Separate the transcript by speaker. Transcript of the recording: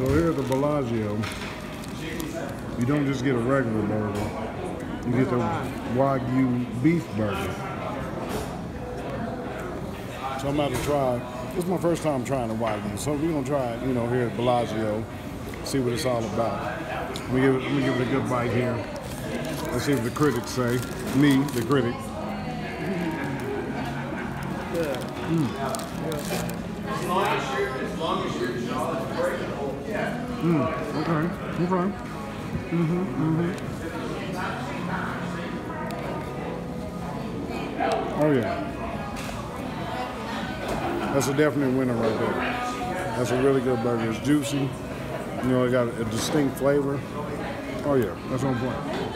Speaker 1: So here at the Bellagio, you don't just get a regular burger. You get the Wagyu beef burger. So I'm about to try. This is my first time trying a Wagyu, so we're gonna try it, you know, here at Bellagio. See what it's all about. Let me give it, let me give it a good bite here. Let's see what the critics say. Me, the critic. Mm, okay, okay. Mm-hmm, mm-hmm. Oh yeah. That's a definite winner right there. That's a really good burger. It's juicy. You know, it got a distinct flavor. Oh yeah, that's on point.